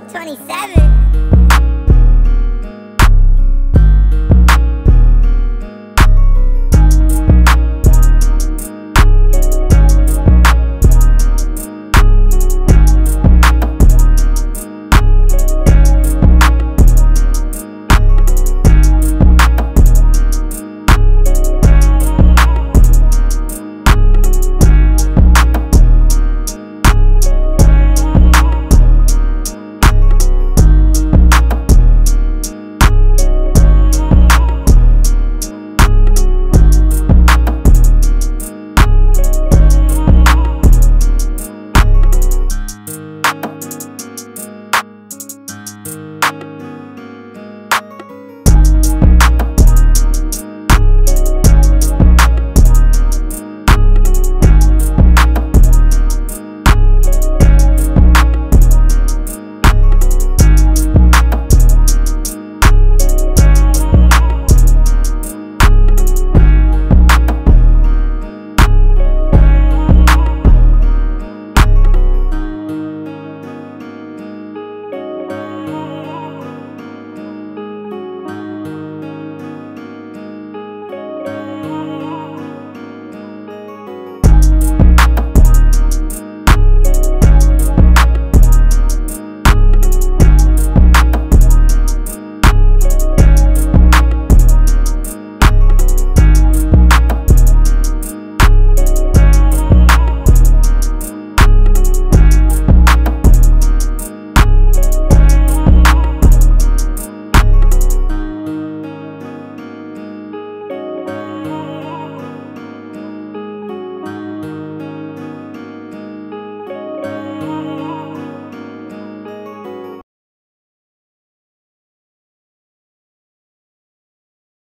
27.